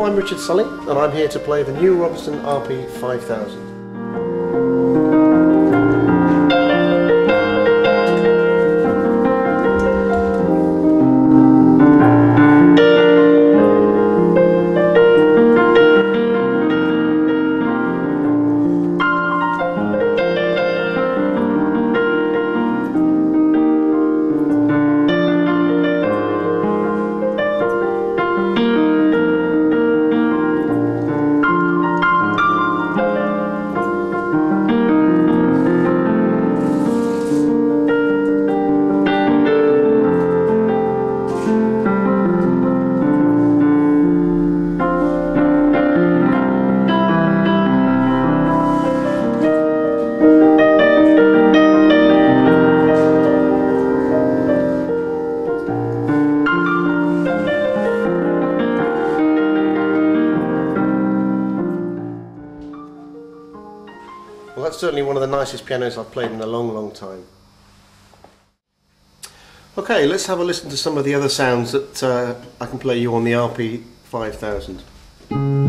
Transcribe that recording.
I'm Richard Sully and I'm here to play the new Robertson RP 5000. That's certainly one of the nicest pianos I've played in a long, long time. Okay, let's have a listen to some of the other sounds that uh, I can play you on the RP 5000.